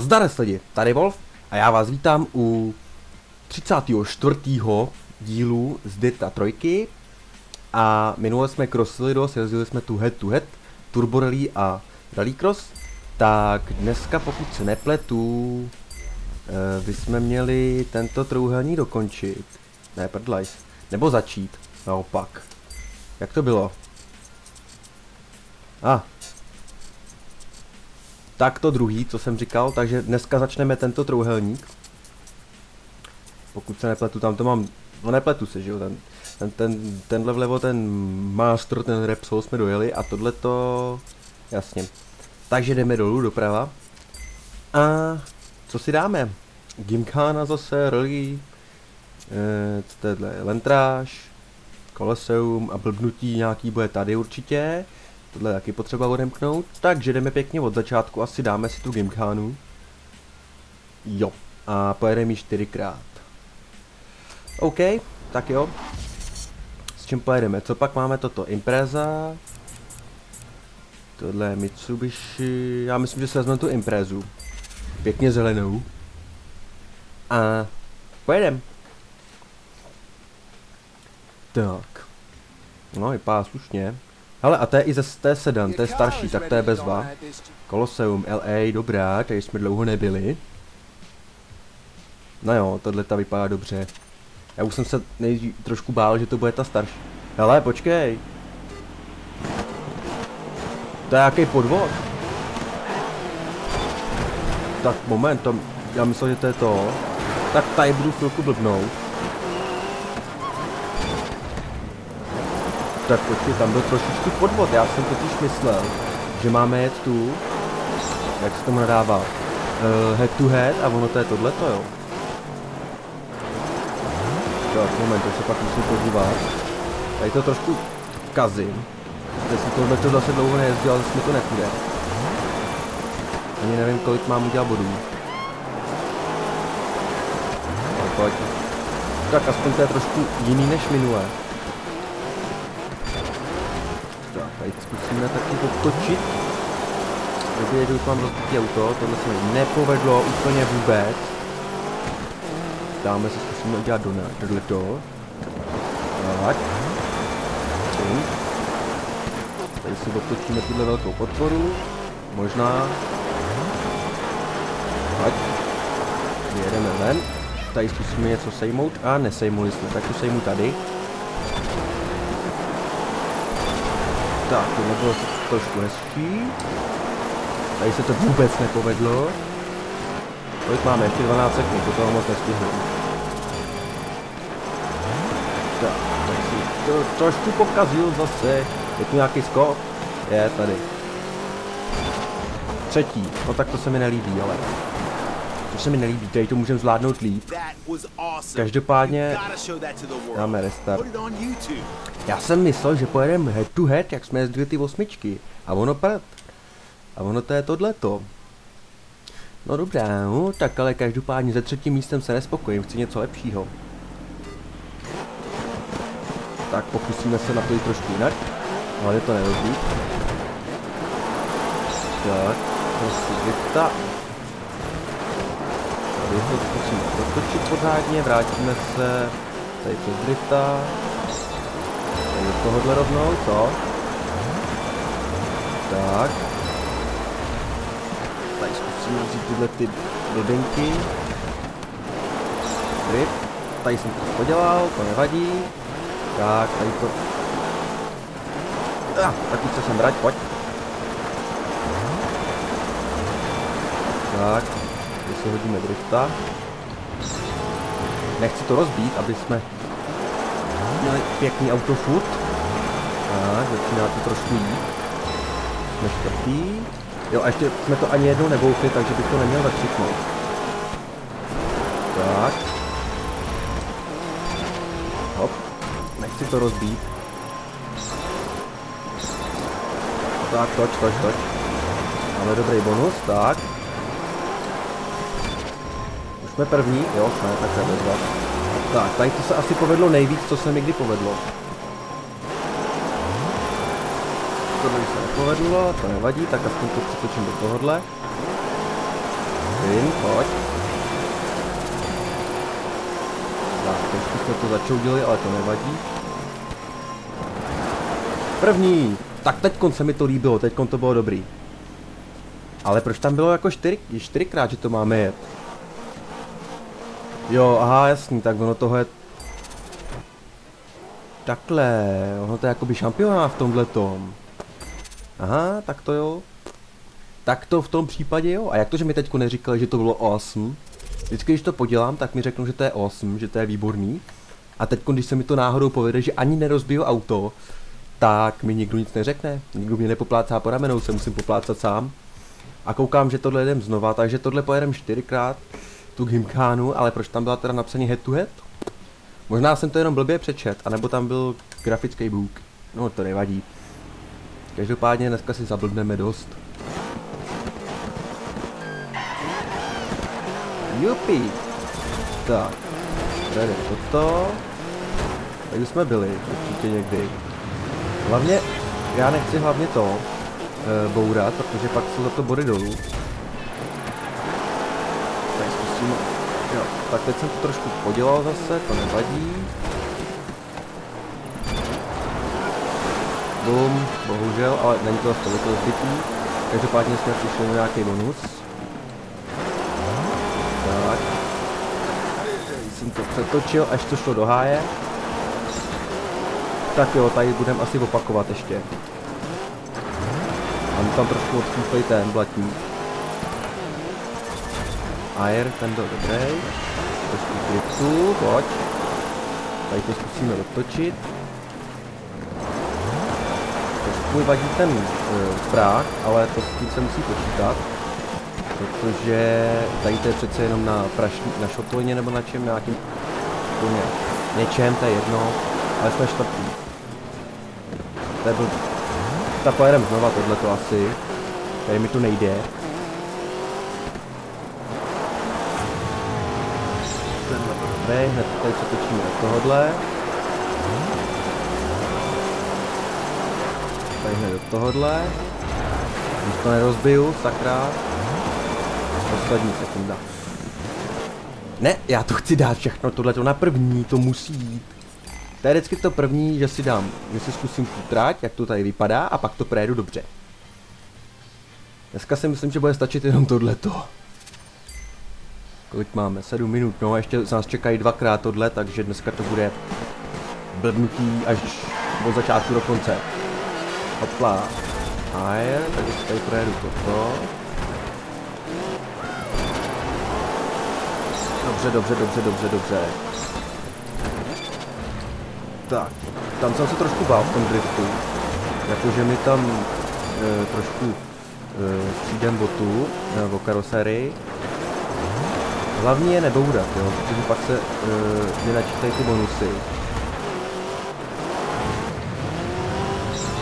Zdar lidi, tady Wolf a já vás vítám u 34. dílu z Dita trojky a minule jsme crossili dost, jezdili jsme tu head to head, Turbo Rally a Rallycross, tak dneska pokud se nepletu, eh, by jsme měli tento trouhelník dokončit, ne prdlajs, nebo začít, naopak. Jak to bylo? A, ah, tak to druhý, co jsem říkal, takže dneska začneme tento trouhelník. Pokud se nepletu, tam to mám, no nepletu se, že jo, ten, ten, ten, tenhle vlevo, ten Master, ten Repsol jsme dojeli a tohle to, jasně. Takže jdeme dolů doprava. A co si dáme? Gimkhana zase, Rally, eh, tohle, Lentráž, Koloseum a blbnutí nějaký bude tady určitě. Tohle taky potřeba odemknout. Takže jdeme pěkně od začátku, asi dáme si tu Gimkhanu. Jo. A pojedeme ji čtyřikrát. OK, tak jo. S čím pojedeme? Co pak máme toto? Impreza. Tohle je Mitsubishi. Já myslím, že se vezmeme tu Imprezu. Pěkně zelenou. A pojedem. Tak. No, vypadá slušně. Ale a to je i ze té sedan, to je starší, tak to je bezva. Colosseum, LA, dobrá, tady jsme dlouho nebyli. No jo, tohle ta vypadá dobře. Já už jsem se nejdřív trošku bál, že to bude ta starší. Hele, počkej. To je jaký podvod. Tak moment, tam, já myslel, že to je to. Tak tady budu chvilku blbnout. Tak počkej, tam byl trošičku podvod. Já jsem totiž myslel, že máme jet tu, jak se tomu nadává, uh, head to head a ono to je tohleto, jo. Tak, moment, to se pak musím podívat. Tady to trošku kazím. Jestli tohle to zase dlouho nejezdil, ale mi to nepůjde. Ani nevím, kolik mám udělat bodů. Tak. Tak aspoň to je trošku jiný než minule. Zkusíme taky otočit. Dobře, jedu, mám rozbitý auto, tohle se mi nepovedlo úplně vůbec. Dáme se, zkusíme udělat do tohle to. Tak. Tady si otočíme tuhle velkou podporu. Možná. Tak. Jedeme ven. Tady zkusíme něco sejmout a nesejmuli jsme, tak to sejmu tady. Tak, to nebylo trošku hezký. Tady se to vůbec nepovedlo. Kolik máme? Ještě 12 sekund, to toho moc nestihnu. Tak, tak si to trošku pokazil zase. Je tu nějaký skok? Je, tady. Třetí, no tak to se mi nelíbí, ale se mi nelíbí, tady to můžeme zvládnout líp. Každopádně dáme restart. Já jsem myslel, že pojedeme head to head, jak jsme jezdili ty osmičky. A ono pred. A ono to je tohleto. No dobré, no, tak ale každopádně ze třetím místem se nespokojím, chci něco lepšího. Tak pokusíme se na to jít trošku jinak. Ale to nerozbít. Tak, prostě vyta tady to zkusíme otočit pořádně, vrátíme se tady přes drifta. Do tohohle rovnou, co? Tak. Tady zkusíme vzít tyhle ty blbinky. Drift. Tady jsem to podělal, to nevadí. Tak, tady to... Ah, tak už se sem vrať, pojď. Tak, si hodíme drifta. Nechci to rozbít, aby jsme měli pěkný auto furt. Tak, začíná to trošku jít. Jsme čtvrtý. Jo, a ještě jsme to ani jednou neboufli, takže bych to neměl zakřiknout. Tak. Hop. Nechci to rozbít. Tak, toč, toč, toč. Máme dobrý bonus, tak. Jsme první? Jo, jsme, tak se bezva. Tak, tady to se asi povedlo nejvíc, co se mi kdy povedlo. Tohle se nepovedlo, to nevadí, tak aspoň to přetočím do tohohle. Vin, pojď. Tak, trošku jsme to začoudili, ale to nevadí. První! Tak teďkon se mi to líbilo, teďkon to bylo dobrý. Ale proč tam bylo jako čtyři, čtyřikrát, že to máme jet? Jo, aha, jasný, tak ono toho je... Takhle, ono to je jakoby šampionát v tomhle tom. Aha, tak to jo. Tak to v tom případě jo. A jak to, že mi teďko neříkali, že to bylo 8? Vždycky, když to podělám, tak mi řeknou, že to je 8, že to je výborný. A teď, když se mi to náhodou povede, že ani nerozbiju auto, tak mi nikdo nic neřekne. Nikdo mě nepoplácá po ramenou, se musím poplácat sám. A koukám, že tohle jedem znova, takže tohle pojedem čtyřikrát tu Gimkánu, ale proč tam byla teda napsaný head to head? Možná jsem to jenom blbě přečet, anebo tam byl grafický bůk. No to nevadí. Každopádně dneska si zablbneme dost. Jupi! Tak. Tady toto. Tady jsme byli, určitě někdy. Hlavně, já nechci hlavně to e, bourat, protože pak jsou za to body dolů. Zkusím, jo, tak teď jsem to trošku podělal zase, to nevadí. Bum, bohužel, ale není to zase tolik zbytý. Každopádně jsme přišli na nějaký bonus. Tak. Jsem to přetočil, až to šlo do háje. Tak jo, tady budeme asi opakovat ještě. A tam trošku odstúplej ten blatník. Air, ten byl dobrý. Trošku driftu, pojď. Tady to zkusíme dotočit. Trošku mi vadí ten uh, práh, ale to s tím se musí počítat. Protože tady to je přece jenom na, prašní, na šotolině nebo na čem, nějakým úplně něčem, to je jedno, ale jsme čtvrtý. To je byl... Tak pojedeme znova tohleto asi. Tady mi to nejde. Dobrý, hned tady přetočíme do tohohle. Tady hned do tohohle. Když to nerozbiju, sakra. Poslední sekunda. Ne, já to chci dát všechno, tohle to na první, to musí jít. To je vždycky to první, že si dám, že si zkusím tu jak to tady vypadá a pak to projedu dobře. Dneska si myslím, že bude stačit jenom tohleto. Kolik máme? 7 minut, no a ještě nás čekají dvakrát tohle, takže dneska to bude blbnutí až od začátku do konce. Hopla. A je, takže si tady projedu toto. Dobře, dobře, dobře, dobře, dobře. Tak, tam jsem se trošku bál v tom driftu. Jakože mi tam e, trošku e, přijdem botu nebo karoserii. Hlavně je nebourat, jo, protože pak se e, nenačítají ty bonusy.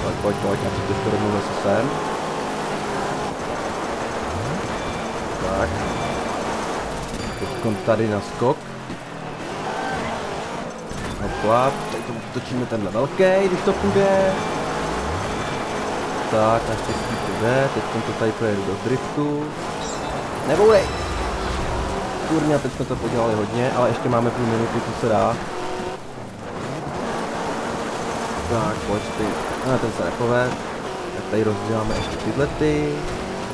Pojď, pojď, pojď, a přijď to rovnou zase sem. Tak. Teď tady na skok. Hopla, tady to točíme tenhle velký, když to půjde. Tak, naštěstí to jde, teď to tady projedu do driftu. Nebourej! Kurně, teď jsme to podělali hodně, ale ještě máme půl minuty, co se dá. Tak, pojď ty. A ten se nepové. Tak tady rozděláme ještě tyhle ty.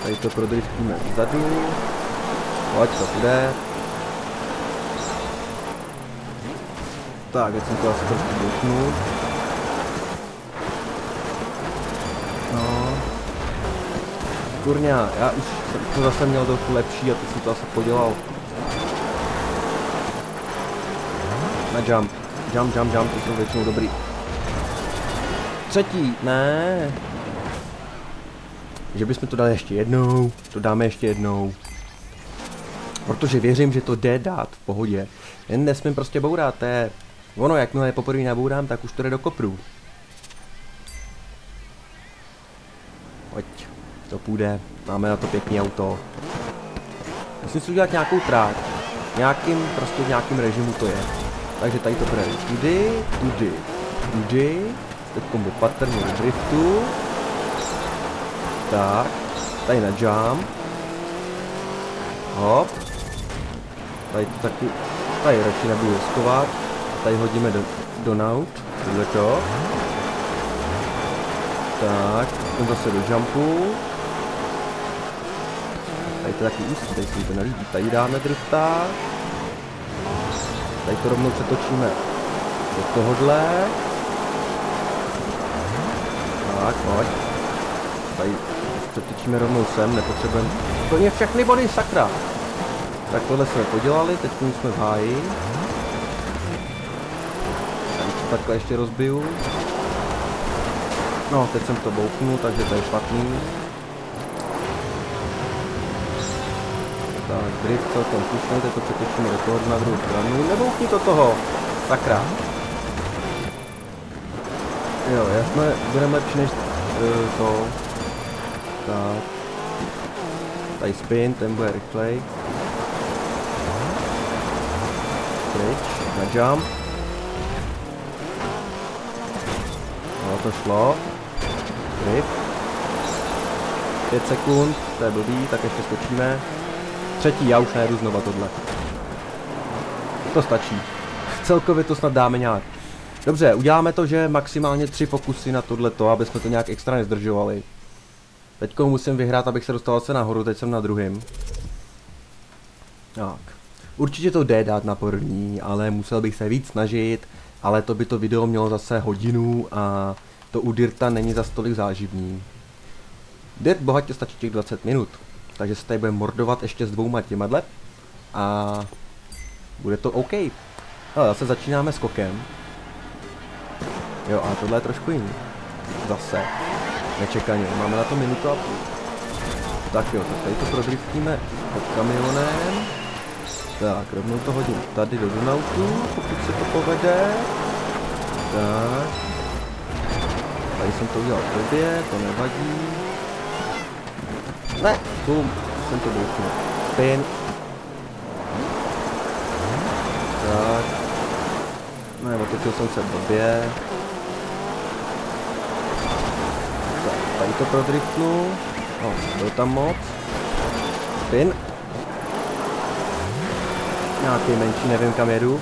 Tady to prodriftíme vzadu. Pojď, to půjde. Tak, teď jsem to asi trošku dotknul. No. Kurňa, já už jsem to zase měl trochu lepší a teď jsem to asi podělal. Na jump. Jump, jump, jump, to jsou většinou dobrý. Třetí, ne. Že bychom to dali ještě jednou, to dáme ještě jednou. Protože věřím, že to jde dát v pohodě. Jen nesmím prostě bourat, to je Ono, jakmile je poprvé nabourám, tak už to jde do kopru. Pojď, to půjde, máme na to pěkný auto. Musím si udělat nějakou tráť. Nějakým, prostě v nějakým režimu to je. Takže tady to bude tudy, tudy, tudy. Teď kombo pattern driftu. Tak, tady na jump. Hop. Tady to taky, tady radši nebudu riskovat. Tady hodíme do, do naut, tohle to. Tak, ten zase do jumpu. Tady to taky úzký, tady se to nelíbí. Tady dáme drifta. Tady to rovnou přetočíme do tohohle. Tak, pojď. Tady přetočíme rovnou sem, nepotřebujeme úplně všechny body, sakra. Tak tohle jsme podělali, teď jsme v háji. Tady to takhle ještě rozbiju. No, teď jsem to bouknul, takže to je špatný. Tak, drift celkem slušný, teď to přetočíme do toho na druhou stranu. Neboukni to toho! Sakra. Jo, jsme, budeme lepší než uh, to. Tak. Tady spin, ten bude rychlej. Pryč, na jump. No to šlo. Grip. 5 sekund, to je blbý, tak ještě skočíme. Třetí, já už nejedu znova tohle. To stačí. Celkově to snad dáme nějak. Dobře, uděláme to, že maximálně tři pokusy na tohleto, aby jsme to nějak extra nezdržovali. Teďko musím vyhrát, abych se dostal se nahoru, teď jsem na druhém. Tak. Určitě to jde dát na první, ale musel bych se víc snažit, ale to by to video mělo zase hodinu a to u Dirta není za stolik záživný. Dirt bohatě stačí těch 20 minut, takže se tady budeme mordovat ještě s dvouma těmadle a bude to OK. Ale zase začínáme skokem. Jo, a tohle je trošku jiný. Zase. Nečekaně. Máme na to minutu a půl. Tak jo, tak tady to prodriftíme pod kamionem. Tak, rovnou to hodím tady do Donautu, pokud se to povede. Tak. Tady jsem to udělal blbě, to nevadí. Ne, bum, jsem to bouchnul. Spin. Tak. Ne, otočil jsem se blbě. Tak, tady to prodriftnu. No, byl tam moc. Spin. Nějaký menší, nevím kam jedu.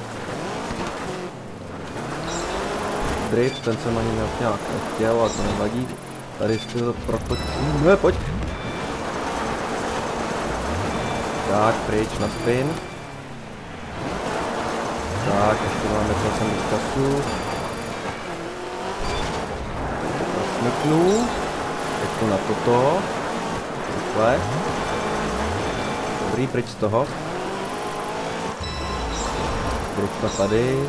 Drift, ten jsem ani nějak nechtěl, ale to nevadí. Tady si to protočím. Ne, pojď. Tak, pryč na spin. Tak, ještě máme celkem dost času. Smyknu. Teď to na toto. Rychle. Dobrý, pryč z toho. Drifta tady.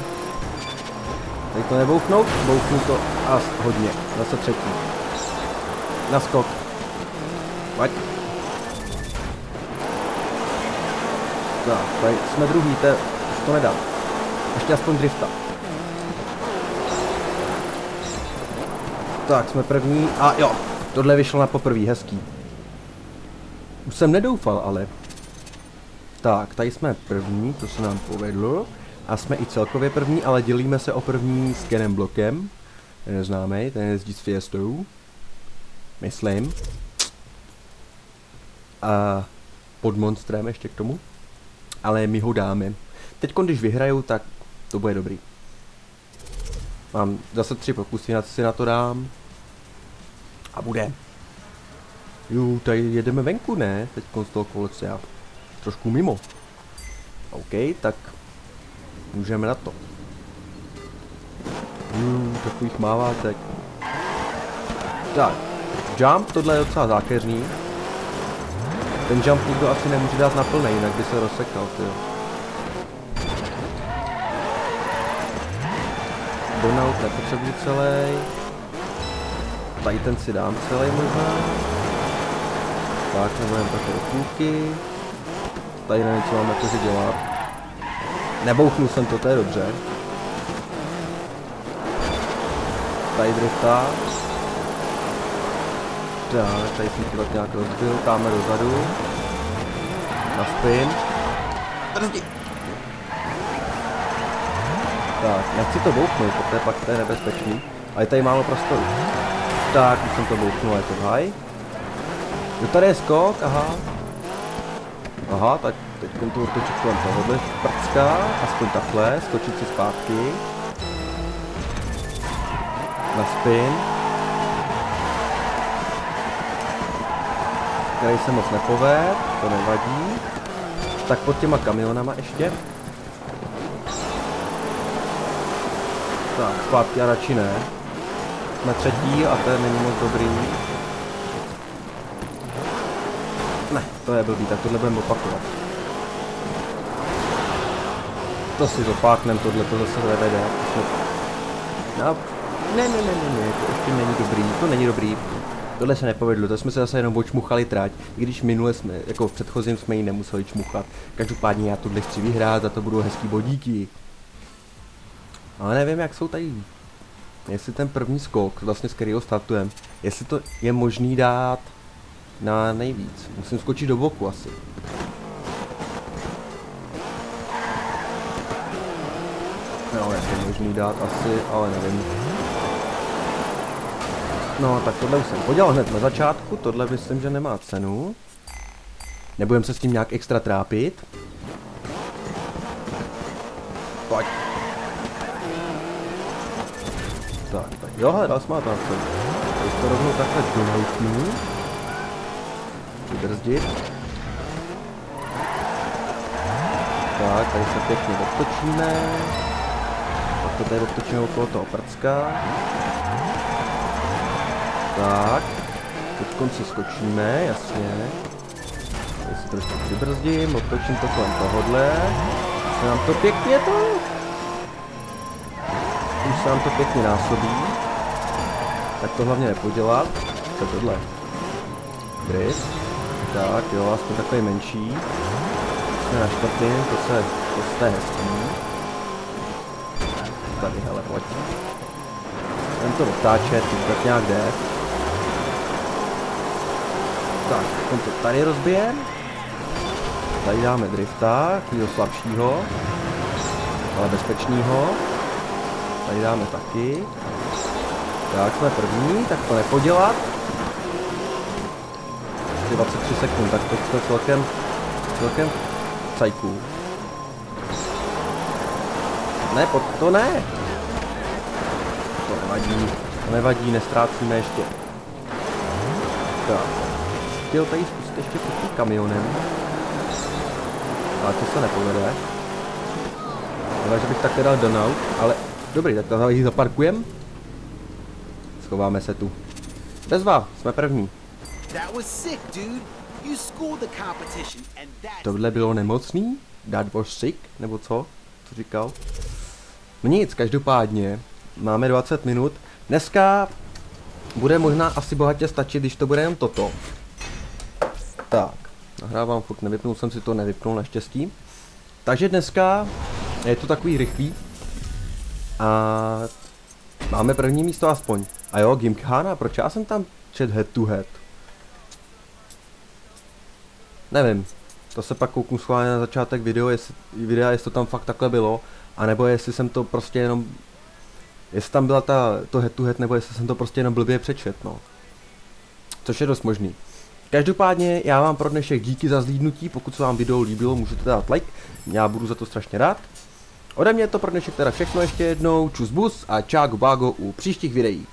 Tady to nebouchnout? Bouchnu to a hodně. Zase třetí. Na skok. Pojď. Tak, tady jsme druhý, to, už to nedá. Ještě aspoň drifta. Tak, jsme první a jo, tohle vyšlo na poprvý, hezký. Už jsem nedoufal, ale. Tak, tady jsme první, to se nám povedlo. A jsme i celkově první, ale dělíme se o první s Kenem Blokem. Ten je známý, ten jezdí s Fiestou. Myslím. A pod monstrem ještě k tomu. Ale my ho dáme. Teď, když vyhraju, tak to bude dobrý. Mám zase tři pokusy, na si na to dám. A bude. Jo, tady jedeme venku, ne? Teď z toho kolece, já trošku mimo. OK, tak můžeme na to. Hmm, takových mávátek. Tak, jump, tohle je docela zákeřný. Ten jump nikdo asi nemůže dát na plný, jinak by se rozsekal, tyjo. Burnout nepotřebuji celý. Tady ten si dám celý možná. Tak, nebudeme takové půlky. Tady nevím, co máme to dělat. Nebouchnul jsem to, to je dobře. Tady drifta. Tak, tady jsem to tak nějak rozbil, dáme dozadu. Na spin. Brzdi. Tak, nechci to bouchnout, protože pak to je nebezpečný. Ale tady málo prostoru. Tak, už jsem to bouchnul, je to high. Jo, tady je skok, aha. Aha, tak teď to otočit kolem tohohle prcka, aspoň takhle, skočit si zpátky. Na spin. Který se moc nepoved, to nevadí. Tak pod těma kamionama ještě. Tak, zpátky a radši ne. Jsme třetí a to není moc dobrý. Ne, to je blbý, tak tohle budeme opakovat. To si zopáknem, tohle to zase nevede. No, ne, ne, ne, ne, ne, to ještě není dobrý, to není dobrý. Tohle se nepovedlo, to jsme se zase jenom očmuchali trať, i když minule jsme, jako v předchozím jsme ji nemuseli čmuchat. Každopádně já tohle chci vyhrát, za to budou hezký bodíky. Ale nevím, jak jsou tady jestli ten první skok, vlastně s kterého startujem, jestli to je možný dát na nejvíc. Musím skočit do boku asi. No, je možný dát asi, ale nevím. No, tak tohle už jsem podělal hned na začátku, tohle myslím, že nemá cenu. Nebudem se s tím nějak extra trápit. Pojď. Tak, tak jo, hledal jsme tam to. Teď to rovnou takhle donoutnu. Přibrzdit. Tak, tady se pěkně odtočíme. Pak to tady odtočíme okolo toho prcka. Tak. Teď konci skočíme, jasně. Tady si trošku přibrzdím, otočím to kolem tohodle. Se nám to pěkně to už se nám to pěkně násobí. Tak to hlavně nepodělat. Co tohle? Gris. Tak jo, aspoň takový menší. Jsme na čtvrtým, to se, to se hezký. Tady, hele, pojď. Ten to otáčet, tak nějak jde. Tak, on to tady rozbijem. Tady dáme drifta, takovýho slabšího, ale bezpečného. Tady dáme taky. Tak, jsme první, tak to nepodělat. 23 sekund, tak to jsme celkem, celkem cajků. Ne, pod to ne. To nevadí, to nevadí, nestrácíme ještě. Tak. Chtěl tady zkusit ještě pod kamionem. Ale to se nepovede. Ale že bych tak dal donout, ale Dobrý, tak to ji zaparkujem. Schováme se tu. Bezva, jsme první. Tohle bylo nemocný? That was sick? Nebo co? Co říkal? No nic, každopádně. Máme 20 minut. Dneska bude možná asi bohatě stačit, když to bude jen toto. Tak, nahrávám furt, nevypnul jsem si to, nevypnul naštěstí. Takže dneska je to takový rychlý, a máme první místo aspoň. A jo, Gimkhana, proč já jsem tam čet head to head? Nevím. To se pak kouknu schválně na začátek video, jestli, videa, jestli to tam fakt takhle bylo. Nebo jestli jsem to prostě jenom... Jestli tam byla ta, to head to head, nebo jestli jsem to prostě jenom blbě přečet, no. Což je dost možný. Každopádně já vám pro dnešek díky za zlídnutí, pokud se vám video líbilo, můžete dát like, já budu za to strašně rád. Ode mě to pro dnešek teda všechno ještě jednou, čus bus a čák bago u příštích videí.